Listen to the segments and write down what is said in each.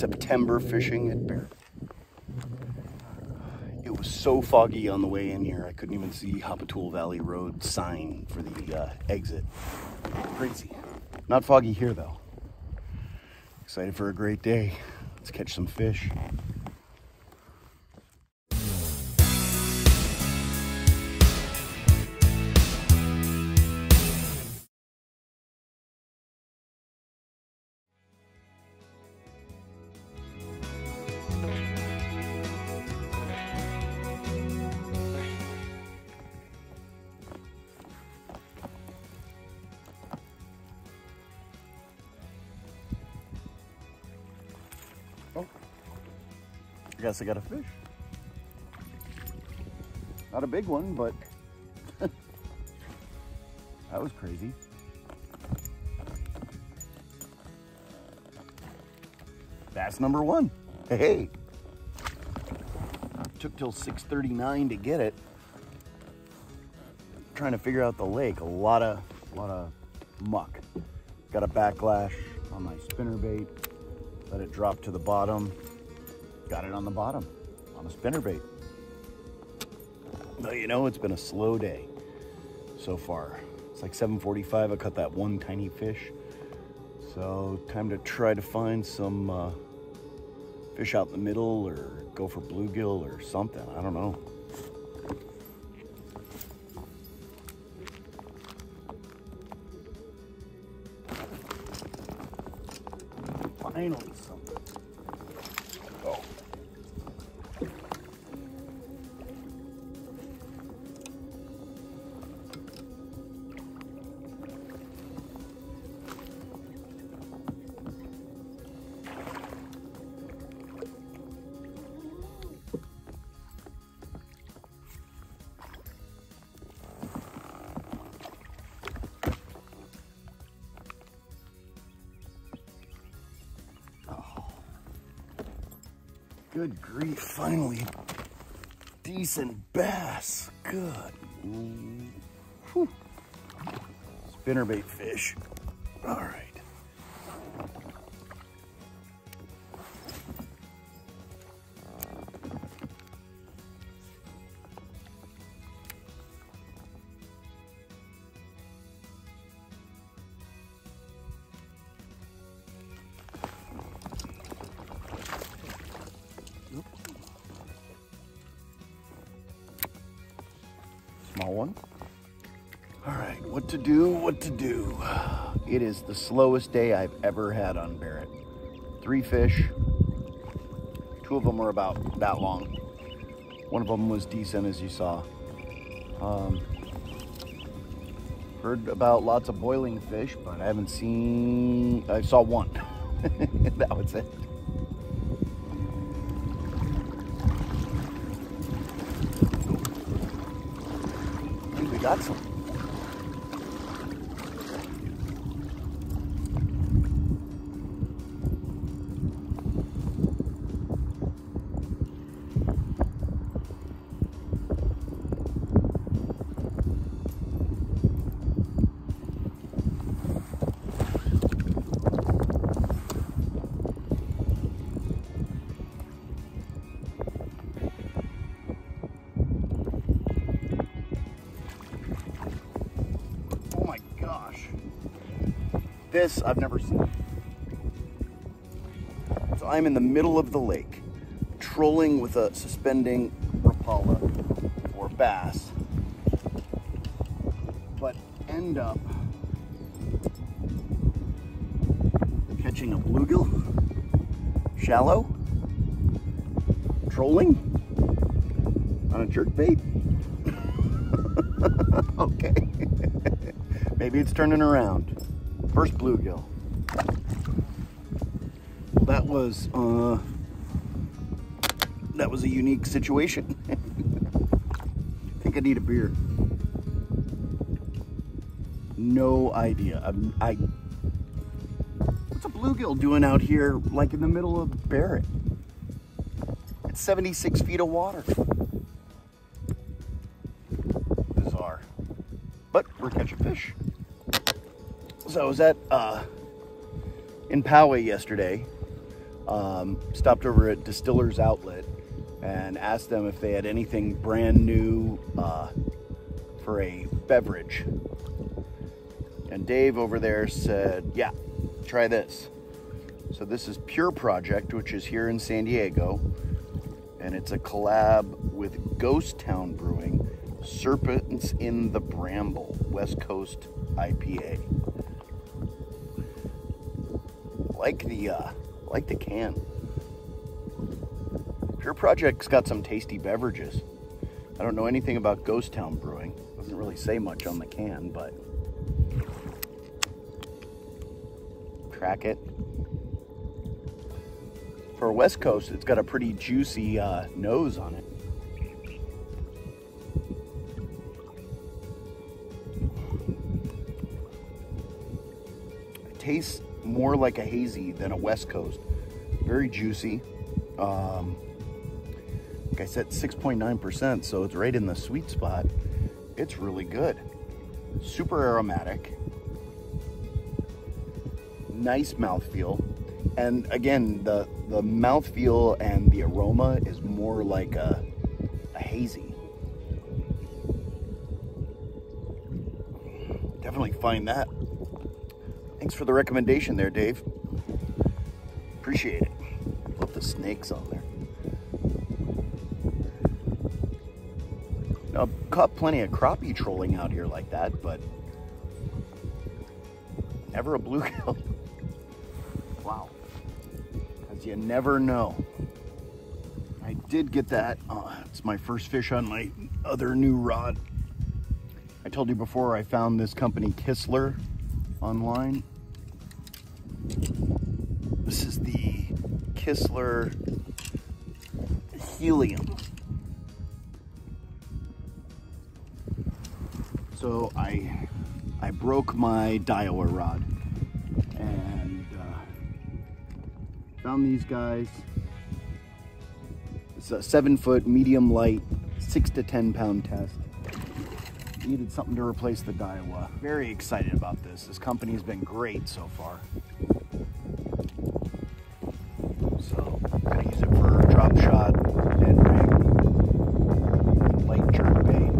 September fishing at Bear. It was so foggy on the way in here, I couldn't even see Japatul Valley Road sign for the uh, exit. Crazy. Not foggy here though. Excited for a great day. Let's catch some fish. Guess I got a fish. Not a big one, but that was crazy. That's number one. Hey, took till 6:39 to get it. Trying to figure out the lake. A lot of, lot of muck. Got a backlash on my spinner bait. Let it drop to the bottom. Got it on the bottom on a spinner bait. You know, it's been a slow day so far. It's like 7:45. I caught that one tiny fish. So time to try to find some uh, fish out in the middle or go for bluegill or something. I don't know. Good grief, finally. Decent bass. Good. Whew. Spinnerbait fish. All right. Small one. All right, what to do, what to do. It is the slowest day I've ever had on Barrett. Three fish. Two of them were about that long. One of them was decent, as you saw. Um, heard about lots of boiling fish, but I haven't seen, I saw one. that was it. I This I've never seen. So I'm in the middle of the lake, trolling with a suspending Rapala or bass, but end up catching a bluegill, shallow, trolling on a jerk bait. okay. Maybe it's turning around. First bluegill. Well, that was uh, that was a unique situation. I think I need a beer. No idea. I'm, I what's a bluegill doing out here, like in the middle of Barrett? It's 76 feet of water. Bizarre. But we're catching fish. So I was at uh, in Poway yesterday. Um, stopped over at Distiller's Outlet and asked them if they had anything brand new uh, for a beverage. And Dave over there said, Yeah, try this. So, this is Pure Project, which is here in San Diego, and it's a collab with Ghost Town Brewing Serpents in the Bramble West Coast IPA. Like the uh, like the can. Pure Project's got some tasty beverages. I don't know anything about Ghost Town Brewing. Doesn't really say much on the can, but crack it. For West Coast, it's got a pretty juicy uh, nose on it. It tastes more like a hazy than a West Coast. Very juicy. Um, like I said, 6.9%, so it's right in the sweet spot. It's really good. Super aromatic. Nice mouthfeel. And again, the, the mouthfeel and the aroma is more like a, a hazy. Definitely find that. Thanks for the recommendation there, Dave. Appreciate it. Love the snakes on there. Now, I've caught plenty of crappie trolling out here like that, but never a bluegill. wow. Because you never know. I did get that. Uh, it's my first fish on my other new rod. I told you before I found this company Kistler online. This is the Kistler Helium. So I I broke my Daiwa rod and uh, found these guys. It's a seven foot medium light, six to 10 pound test needed something to replace the Daiwa. Very excited about this. This company has been great so far. Gonna use it for drop shot, rig, light jerk bait.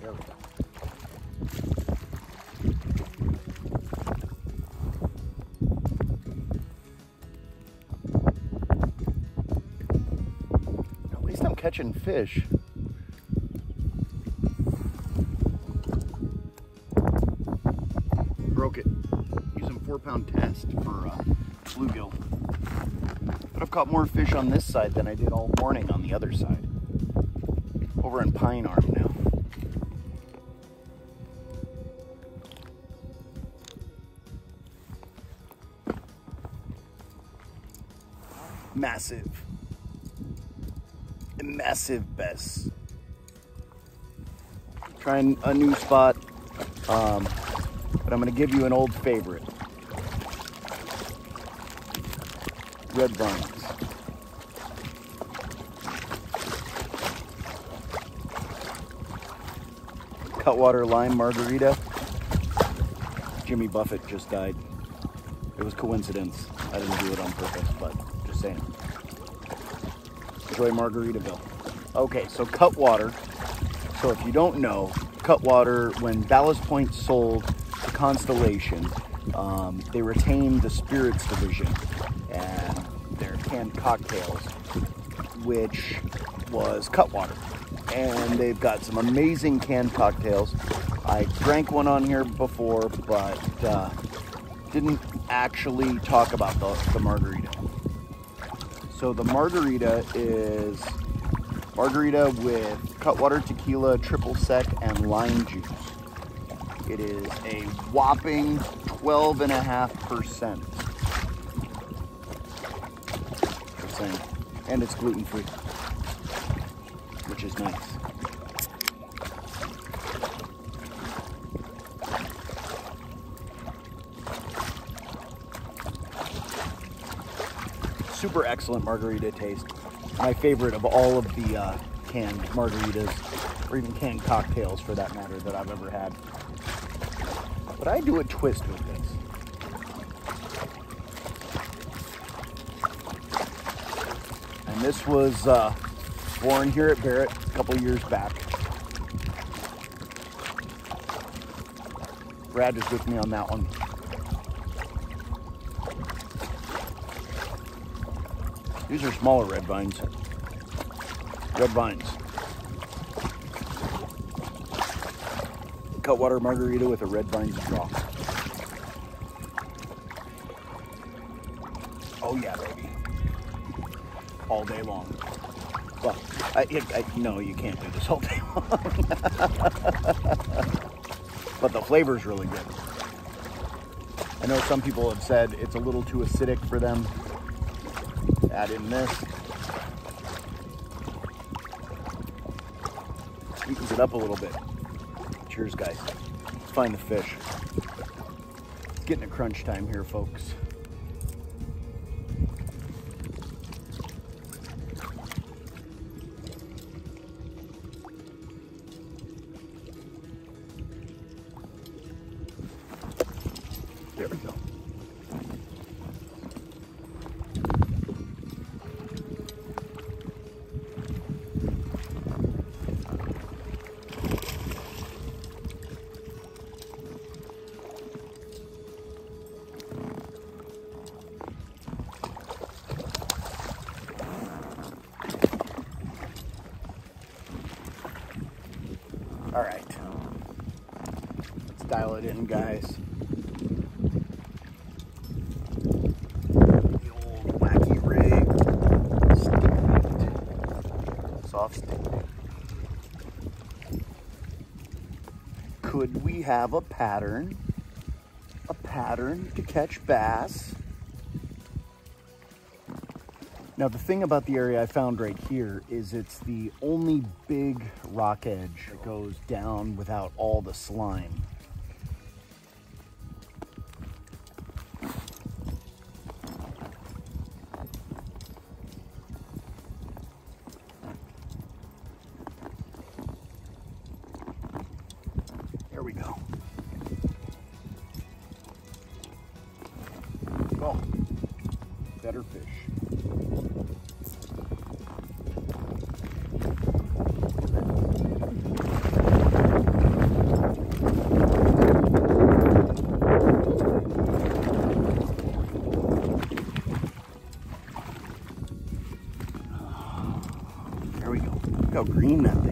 There we go. At least I'm catching fish. Pound test for uh, bluegill. But I've caught more fish on this side than I did all morning on the other side. Over in Pine Arm now. Massive massive bass. Trying a new spot, um, but I'm gonna give you an old favorite. Red vines. Cutwater lime margarita. Jimmy Buffett just died. It was coincidence. I didn't do it on purpose, but just saying enjoy Margaritaville. Okay, so Cutwater. So if you don't know, Cutwater, when Ballast Point sold to Constellation, um, they retained the spirits division canned cocktails, which was Cutwater. And they've got some amazing canned cocktails. I drank one on here before, but uh, didn't actually talk about the, the margarita. So the margarita is margarita with Cutwater tequila, triple sec, and lime juice. It is a whopping 12.5%. And it's gluten free, which is nice. super excellent margarita taste. My favorite of all of the uh, canned margaritas. or even canned cocktails for that matter that I've ever had. But I do a twist with this. This was uh, born here at Barrett a couple years back. Brad is with me on that one. These are smaller red vines. Red vines. Cutwater margarita with a red vine straw. All day long. Well, I, I, no, you can't do this all day long. but the flavor's really good. I know some people have said it's a little too acidic for them. Add in this. Sweetens it up a little bit. Cheers, guys. Let's find the fish. It's getting a crunch time here, folks. There we go. All right. Let's dial it in, guys. The old wacky rig. Could we have a pattern? A pattern to catch bass? Now the thing about the area I found right here is it's the only big rock edge that goes down without all the slime. Green that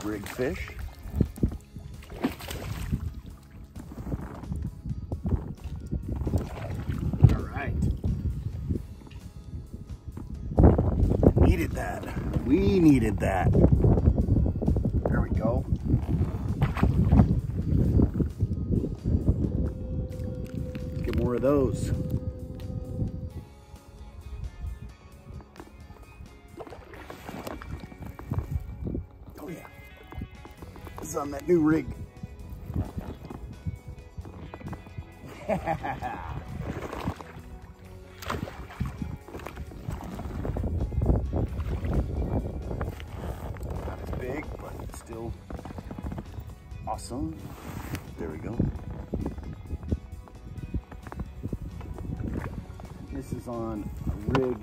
Ned rig fish. All right. Needed that. We needed that. There we go. Get more of those. On that new rig. Not as big, but still awesome. There we go. This is on a rig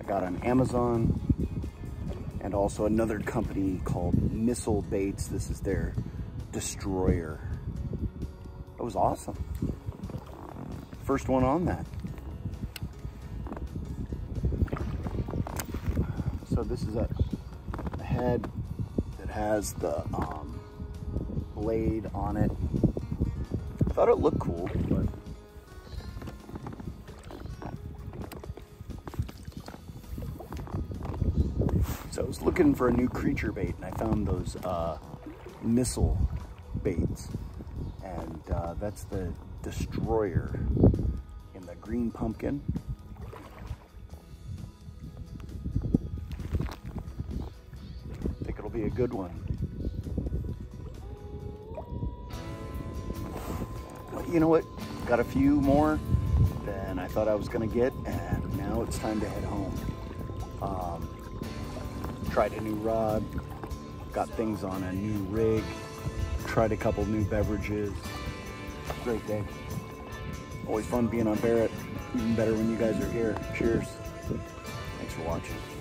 I got on Amazon and also another company called Missile Baits. This is their D-Stroyer. That was awesome. First one on that. So this is a, a head that has the um, blade on it. Thought it looked cool, but So I was looking for a new creature bait and I found those uh, missile baits. And uh, that's the D-Stroyer in the green pumpkin. I think it'll be a good one. You know what? Got a few more than I thought I was gonna get, and now it's time to head home. Um, tried a new rod, got things on a new rig, tried a couple new beverages. Great day. Always fun being on Barrett. Even better when you guys are here. Cheers. Thanks for watching.